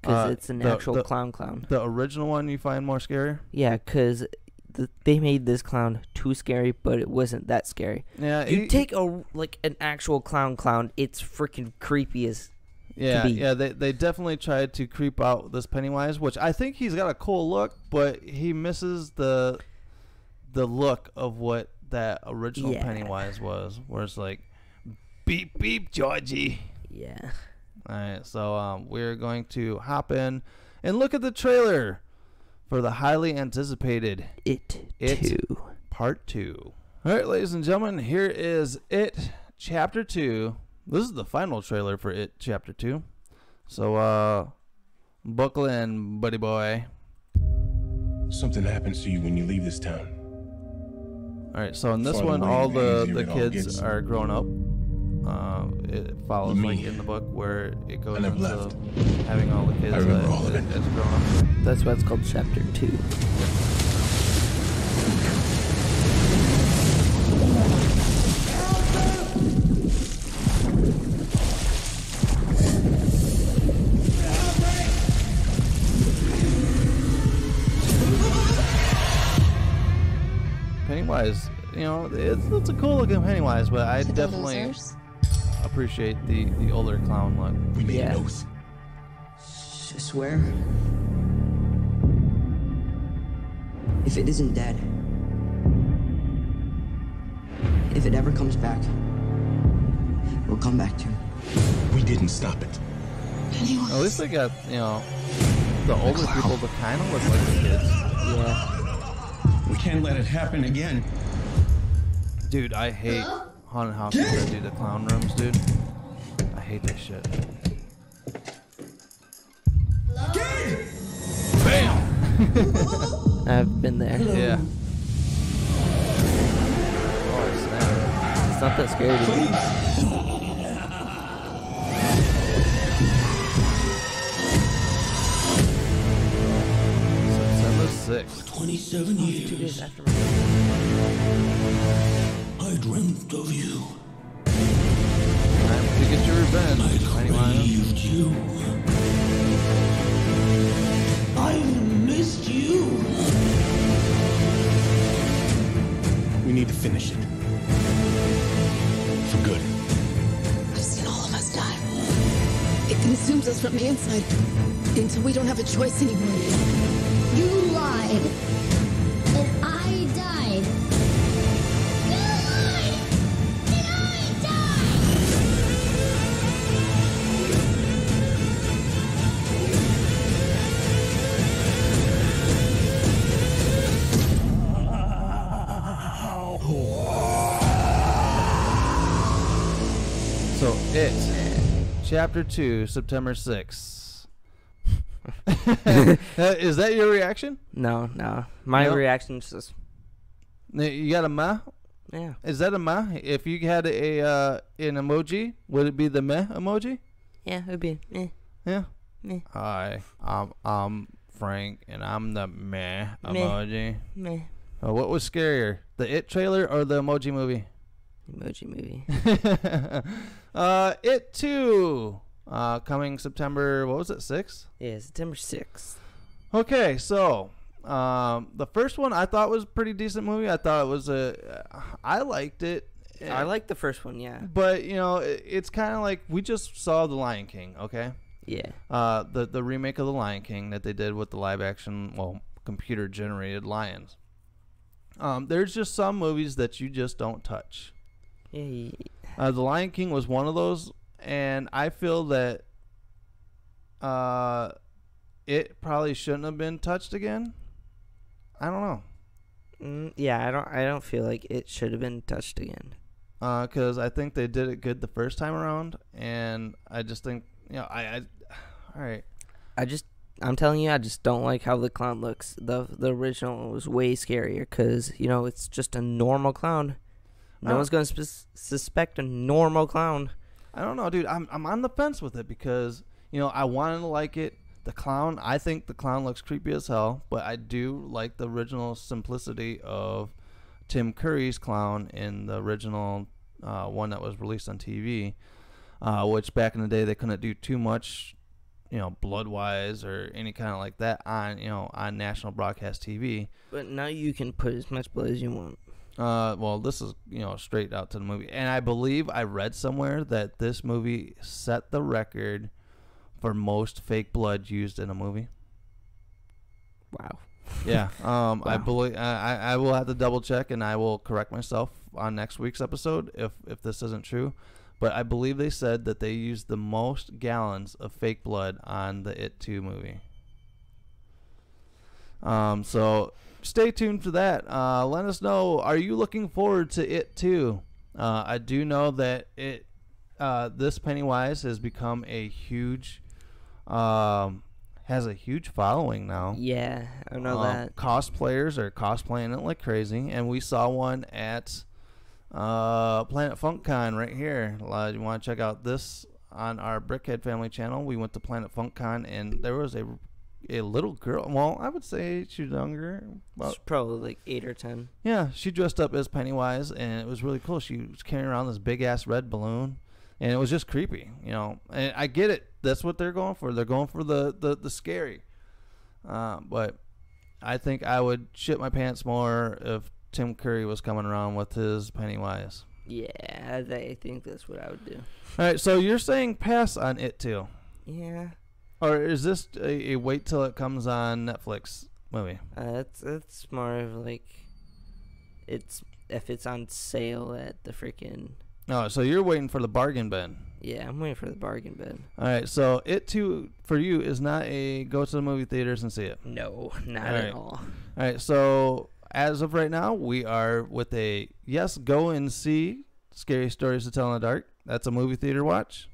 because
Uh,
it's an
the-
actual
the-
clown clown.
The original one you find more scarier?
Yeah, because the, they made this clown too scary, but it wasn't that scary.
Yeah,
you
he-
take a like an actual clown clown, it's freaking creepy as
Yeah, yeah, they they definitely tried to creep out this Pennywise, which I think he's got a cool look, but he misses the the look of what that original
Yeah.
Pennywise was, where it's like beep beep Georgie.
Yeah.
All right, so um, we're going to hop in and look at the trailer for the highly anticipated
It
It
2.
Part Two. All right, ladies and gentlemen, here is It Chapter Two. This is the final trailer for It Chapter Two. So, uh, buckle in, buddy boy.
Something happens to you when you leave this town.
All right, so in this
Fun
one, all the the kids
gets.
are grown up. Uh, it follows
Me.
like in the book where it goes
never
into
left.
having all the kids
I remember
uh,
all of it.
as grown up.
That's why it's called Chapter 2.
Pennywise, you know, it's, it's a cool looking Pennywise, but I
To the
definitely
losers?
appreciate the the older clown look.
We made
Yeah.
an oath.
I swear. If it isn't dead, if it ever comes back, we'll come back to.
We didn't stop it.
At least they got you know the older people that kind of look like the kids.
Yeah.
We can't let it happen again.
Dude, I hate haunted houses that do the clown rooms, dude. I hate that shit. Bam!
I've been there.
Yeah. Oh snap!
It's not that scary to me.
Sixth.
27
Two days after
I dreamt of you.
Time to get your revenge, Pennywise.
Believed you. I missed you.
We need to finish it. For good.
I've seen all of us die. It consumes us from the inside until we don't have a choice anymore.
You lied.
Chapter two, September sixth. Is that your reaction?
No, no. My
No?
reaction is just,
You got a ma?
yeah.
Is that a ma? If you had a uh, an emoji, would it be the meh emoji?
Yeah, it would be, eh,
Yeah.
meh,
Hi, I'm I'm Frank, and I'm the meh emoji.
meh.
Uh, what was scarier, the It trailer or the Emoji Movie?
Emoji movie.
uh, It 2, uh, coming September. What was it? Sixth.
Yeah, September 6th.
Okay, so um, the first one I thought was a pretty decent movie. I thought it was a, I liked it.
I like the first one, yeah.
but you know, it, it's kind of like we just saw The Lion King. Okay.
Yeah.
Uh, the the remake of The Lion King that they did with the live action, well, computer generated lions. Um, there's just some movies that you just don't touch.
Yeah,
Uh, the Lion King was one of those, and I feel that uh, it probably shouldn't have been touched again. I don't know,
Mm, yeah, I don't I don't feel like it should have been touched again.
because I think they did it good the first time around, and I just think you know I, I all right.
I just I'm telling you, I just don't like how the clown looks. the The original was way scarier because you know it's just a normal clown. No one's gonna sus- suspect a normal clown.
I don't know, dude. I'm I'm on the fence with it because you know I wanted to like it. The clown, I think the clown looks creepy as hell, but I do like the original simplicity of Tim Curry's clown in the original uh, one that was released on TV, uh, which back in the day they couldn't do too much, you know, blood wise or any kind of like that on you know on national broadcast TV.
But now you can put as much blood as you want.
Uh, well, this is you know straight out to the movie, and I believe I read somewhere that this movie set the record for most fake blood used in a movie.
Wow.
Yeah. Um, I believe I, I will have to double check, and I will correct myself on next week's episode if if this isn't true. But I believe they said that they used the most gallons of fake blood on the It 2 movie. Um, so stay tuned for that. Uh, let us know. Are you looking forward to It 2? Uh, I do know that it uh, this Pennywise has become a huge um, has a huge following now.
Yeah, I know
Um,
that.
Cosplayers are cosplaying it like crazy, and we saw one at uh, Planet Funk Con right here. Uh, you want to check out this on our Brickhead Family channel? We went to Planet Funk Con, and there was a a little girl. Well, I would say she's younger.
It's probably like eight or ten.
yeah, she dressed up as Pennywise, and it was really cool. She was carrying around this big ass red balloon, and it was just creepy, you know. And I get it. That's what they're going for. They're going for the the, the scary. Uh, but I think I would shit my pants more if Tim Curry was coming around with his Pennywise.
Yeah, I I think that's what I would do.
All right, so you're saying pass on It 2,
Yeah,
or is this a, a wait till it comes on Netflix movie?
uh, it's it's more of like it's if it's on sale at the freaking
Oh, so you're waiting for the bargain bin.
yeah. I'm waiting for the bargain bin.
All right, so It 2 for you is not a go to the movie theaters and see it.
No, not
All
at all.
All right, so as of right now, we are with a yes, go and see Scary Stories to Tell in the Dark. That's a movie theater watch.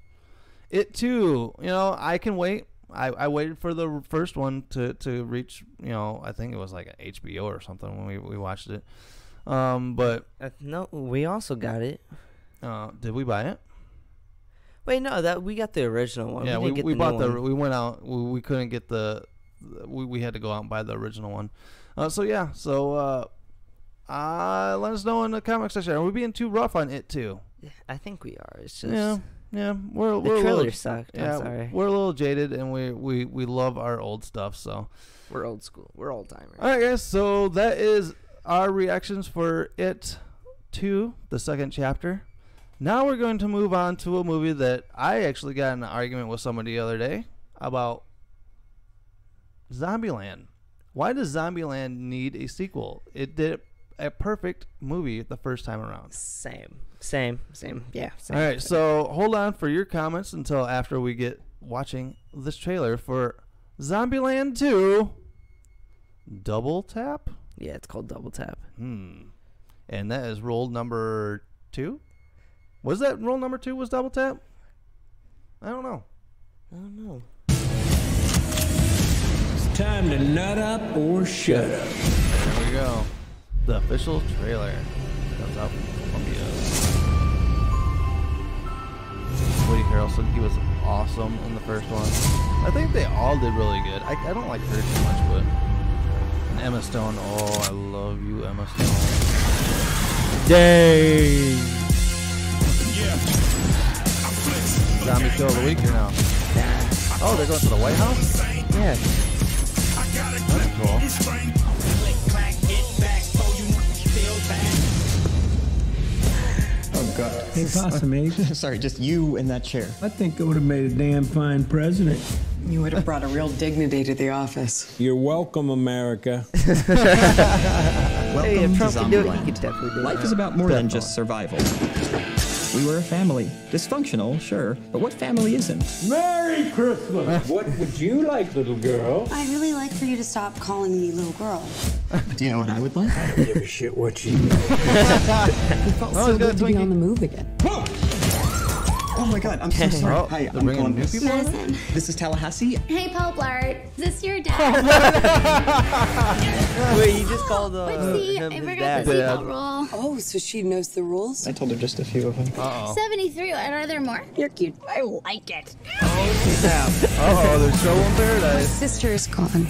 It 2, you know, I can wait. I, I waited for the first one to, to reach, you know, I think it was like an HBO or something when we, we watched it. Um, but
Uh, no, we also got it.
uh, did we buy it?
Wait, no, that we got the original one.
yeah,
we,
we, we
the
bought the
one.
we went out we, we couldn't get the we, we had to go out and buy the original one. Uh, so yeah, so uh, uh, let us know in the comment section. Are we being too rough on It 2?
I think we are. It's just
yeah, yeah. We're
the
we're a
trailer
little,
sucked. I'm
Yeah,
sorry.
we're a little jaded and we we we love our old stuff. So
We're old school. We're old timers.
all right, guys. So that is our reactions for it to the second chapter. Now we're going to move on to a movie that I actually got in an argument with somebody the other day about Zombieland. Why does Zombieland need a sequel? It did a perfect movie the first time around.
Same, same, same. Yeah. Same,
All right, so hold on for your comments until after we get watching this trailer for Zombieland 2 Double Tap.
yeah, it's called Double Tap.
Hmm. And that is roll number two? Was that roll number two was Double Tap? I don't know.
I don't know.
It's time to nut up or shut up.
There we go. The official trailer comes out from Columbia. Uh, Woody Harrelson, he was awesome in the first one. I think they all did really good. I, I don't like her too much, but and Emma Stone. Oh, I love you, Emma Stone. Dang. Zombie kill of the week now. Oh, they're going to the White House.
Yeah.
That's cool.
God. Hey, Possum Ace.
Sorry, just you in that chair.
I think I would have made a damn fine president.
You would have brought a real dignity to the office.
You're welcome, America.
Welcome
hey, if
to
Trump can do it, he
Zombieland.
could definitely do.
Life is about more than just survival. We were a family. Dysfunctional, sure, but what family isn't?
Merry Christmas. what would you like, little girl?
I'd really like for you to stop calling me little girl.
Do you know what I would like?
I don't give a shit what you
It felt
Oh,
so
he's got a
good to be on the move again.
Oh
Oh my god, I'm so sorry.
Oh,
Hi, I'm
bringing new
Columbus.
people?
Madison.
This is Tallahassee.
Hey, Paul Is this?
Wait, you just called uh,
See,
him
I
his
forgot
dad.
the seatbelt rule.
Oh, so she knows the rules?
I told her just a few of them.
Uh-oh.
73. And are there more?
You're cute.
I like it.
Uh-oh, there's trouble in
My
paradise.
sister is gone.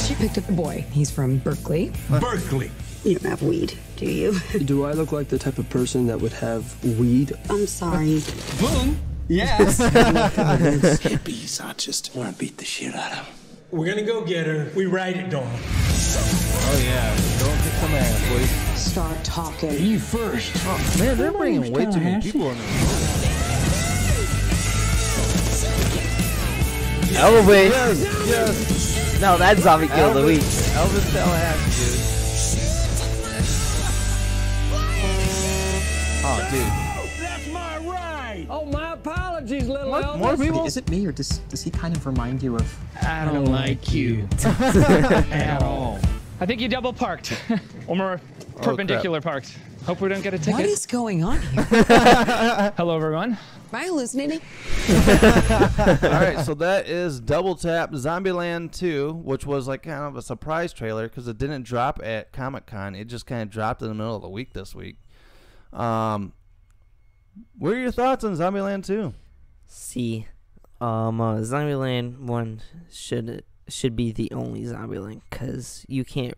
She picked up a boy. He's from Berkeley.
Berkeley.
You don't have weed, do you?
Do I look like the type of person that would have weed?
I'm sorry.
Boom. Yes.
Hippies, I just want to beat the shit out of them.
We're gonna go get her. We ride it, Dawn.
Oh yeah, don't kick some ass, please.
Start talking.
You first.
Oh man, they're bringing way too many people in there.
Elevate.
Yes, yes.
No, that's zombie kill of the week.
Elvis Tallahassee, dude. Oh, dude.
That's my.
Oh, my apologies, little
What?
Elvis.
More people?
Is it me or does does he kind of remind you of?
I don't like you at all. I think you double parked, or more perpendicular parked. Hope we don't get a ticket.
What is going on here?
Hello, everyone.
Am I hallucinating?
All right, so that is Double Tap Zombieland 2, which was like kind of a surprise trailer because it didn't drop at Comic Con. It just kind of dropped in the middle of the week this week. Um, what are your thoughts on Zombieland 2?
See, um, uh, Zombieland one should should be the only Zombieland because you can't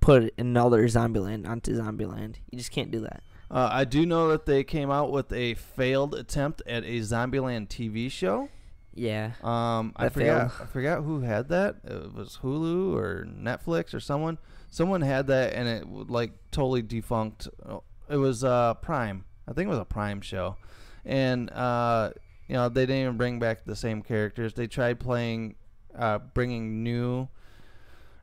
put another Zombieland onto Zombieland. You just can't do that.
Uh, I do know that they came out with a failed attempt at a Zombieland TV show.
Yeah.
Um, I forgot.
failed.
I forgot who had that. It was Hulu or Netflix or someone. Someone had that, and it w- like totally defunct. Oh, It was uh, Prime. I think it was a Prime show, and uh, you know they didn't even bring back the same characters. They tried playing, uh, bringing new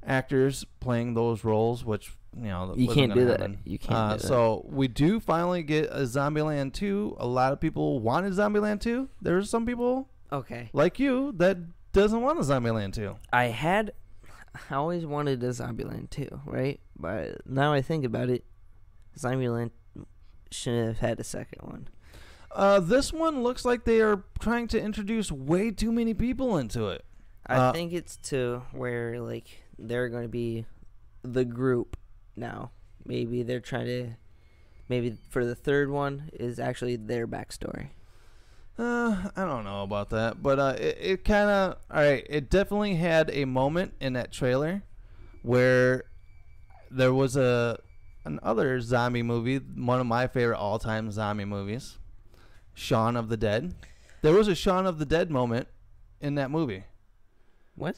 actors playing those roles, which you know
You can't
gonna
do that. You can't
Uh,
do that.
So we do finally get a Zombieland two. A lot of people wanted Zombieland two. There's some people
Okay.
like you that doesn't want a Zombieland 2.
I had, I always wanted a Zombieland two, right? But now I think about it, Zombieland should have had a second one.
Uh, this one looks like they are trying to introduce way too many people into it.
I
Uh,
think it's to where like they're going to be the group now. Maybe they're trying to. Maybe for the third one is actually their backstory.
Uh, I don't know about that, but uh, it, it kind of all right. It definitely had a moment in that trailer where there was a another zombie movie, one of my favorite all-time zombie movies, Shaun of the Dead. There was a Shaun of the Dead moment in that movie.
What?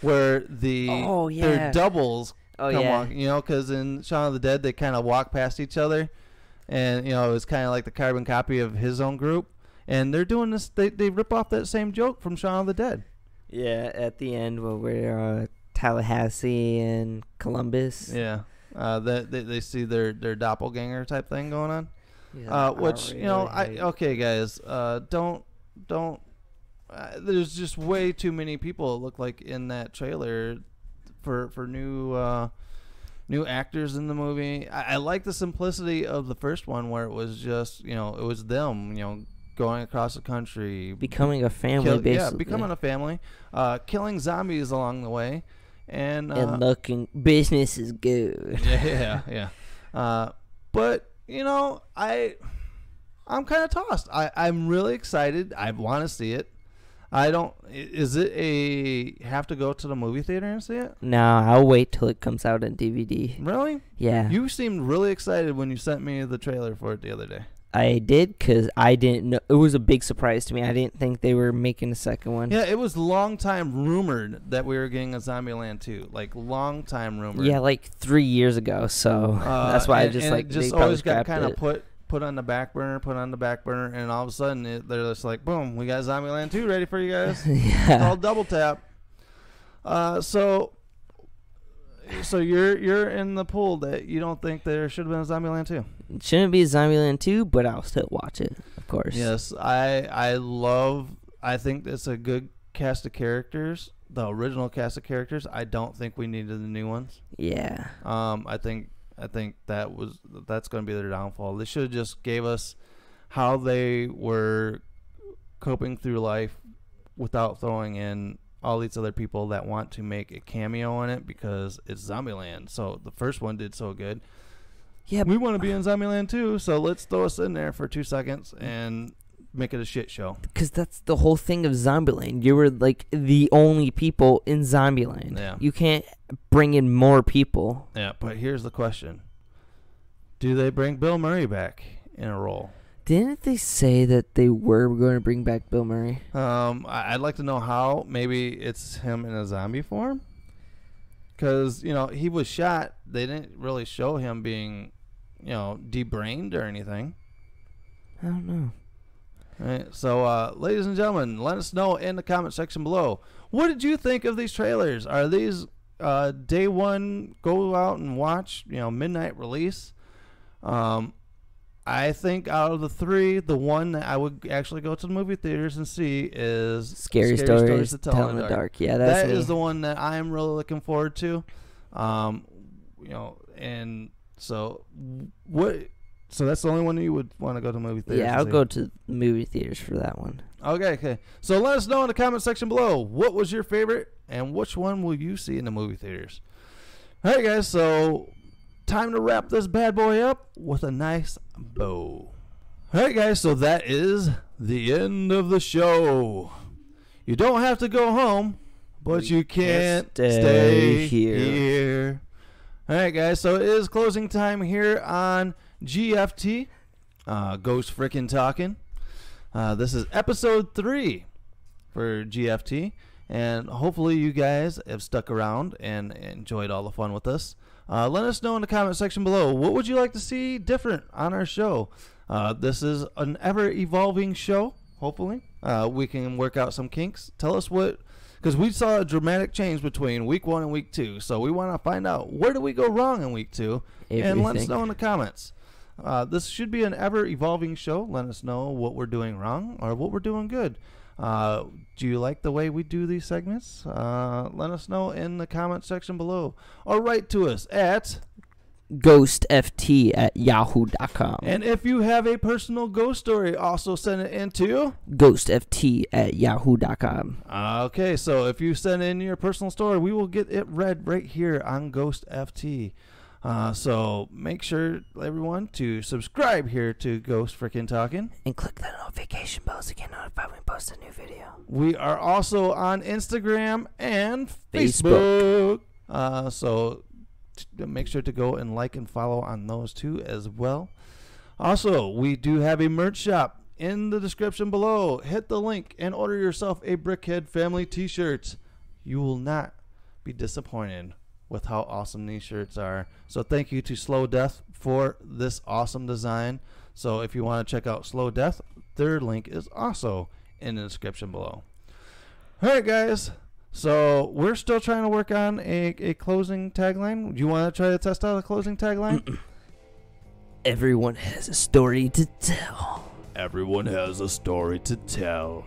Where the
Oh, yeah.
their doubles
Oh,
come
yeah.
walk, you know, because in Shaun of the Dead they kind of walk past each other, and you know it was kind of like the carbon copy of his own group, and they're doing this. They they rip off that same joke from Shaun of the Dead.
Yeah, at the end where we're uh, Tallahassee and Columbus.
Yeah, uh, that they, they see their their doppelganger type thing going on.
Yeah,
uh, which you know,
really
I okay, guys, uh, don't don't. Uh, there's just way too many people. It look like in that trailer for for new uh, new actors in the movie. I, I like the simplicity of the first one where it was just you know it was them you know going across the country
Becoming a family,
yeah
basically.
becoming a family uh, killing zombies along the way and uh,
and looking business is good.
yeah, yeah, yeah. Uh, but you know, I, I'm kind of tossed. I, I'm really excited. I want to see it. I don't. Is it a have to go to the movie theater and see it?
No, I'll wait till it comes out on DVD.
Really?
Yeah.
You seemed really excited when you sent me the trailer for it the other day.
I did because I didn't know. It was a big surprise to me. I didn't think they were making a second one.
Yeah, it was long time rumored that we were getting a Zombieland 2. Like long time rumored.
Yeah, like three years ago. So
Uh,
that's why I just
and
like
it just always got kind of put put on the back burner, put on the back burner, and all of a sudden it, they're just like, boom, we got Zombieland 2 ready for you guys.
Yeah.
It's Double Tap. Uh, so so you're you're in the pool that you don't think there should have been a Zombieland 2.
Shouldn't be Zombieland 2, but I'll still watch it, of course.
Yes, I I love. I think it's a good cast of characters. The original cast of characters. I don't think we needed the new ones.
Yeah.
Um, I think I think that was that's going to be their downfall. They should have just gave us how they were coping through life without throwing in all these other people that want to make a cameo in it because it's Zombieland. So the first one did so good.
Yeah,
we want to be in Zombieland too, so let's throw us in there for two seconds and make it a shit show.
Because that's the whole thing of Zombieland. You were like the only people in Zombieland.
Yeah.
You can't bring in more people.
Yeah, but here's the question: Do they bring Bill Murray back in a role?
Didn't they say that they were going to bring back Bill Murray?
Um, I'd like to know how. Maybe it's him in a zombie form. Because you know he was shot. They didn't really show him being, you know, debrained or anything.
I don't know.
All right, So, uh, ladies and gentlemen, let us know in the comment section below. What did you think of these trailers? Are these uh, day one go out and watch? You know, midnight release. Um, I think out of the three, the one that I would actually go to the movie theaters and see is
Scary Stories to Tell in the Dark. Yeah, that's
That is
me.
the one that I am really looking forward to. Um, you know, and so what? So that's the only one you would want to go to the movie theaters.
Yeah, I'll go to the movie theaters for that one.
Okay, okay. So let us know in the comment section below what was your favorite and which one will you see in the movie theaters. All right, guys. So time to wrap this bad boy up with a nice bow. All right, guys. So that is the end of the show. You don't have to go home, but you can't
stay
stay,
here.
here. All right, guys. So it is closing time here on GFT, uh, Ghost Frickin' Talking. Uh, this is episode three for GFT, and hopefully you guys have stuck around and enjoyed all the fun with us. Uh, let us know in the comment section below what would you like to see different on our show. Uh, this is an ever evolving show. Hopefully, uh, we can work out some kinks. Tell us what, because we saw a dramatic change between week one and week two. So we want to find out where did we go wrong in week two, and let us know in the comments. Uh, this should be an ever evolving show. Let us know what we're doing wrong or what we're doing good. Uh, do you like the way we do these segments? Uh, let us know in the comment section below or write to us at.
GhostFT at yahoo.com.
And if you have a personal ghost story, also send it into.
GhostFT at yahoo.com.
Okay, so if you send in your personal story, we will get it read right here on Ghost FT. Uh, so make sure everyone to subscribe here to Ghost Frickin' Talking.
And click the notification bell to get notified when we post a new video.
We are also on Instagram and
Facebook.
Facebook. Uh, so make sure to go and like and follow on those two as well. Also, we do have a merch shop in the description below. Hit the link and order yourself a Brickhead Family t shirt. You will not be disappointed with how awesome these shirts are. So, thank you to SlowDeth for this awesome design. So, if you want to check out SlowDeth, their link is also in the description below. All right, guys. So we're still trying to work on a, a closing tagline. Do you want to try to test out a closing tagline?
Everyone has a story to tell.
Everyone has a story to tell.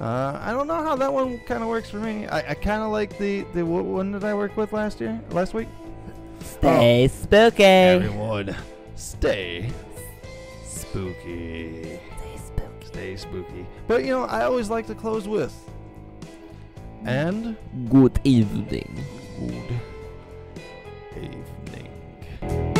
Uh, I don't know how that one kind of works for me. I, I kind of like the the what one did I work with last year? Last week?
Stay spooky.
Everyone, stay spooky. Stay spooky. Stay spooky. But you know, I always like to close with. And
Good evening.
good evening.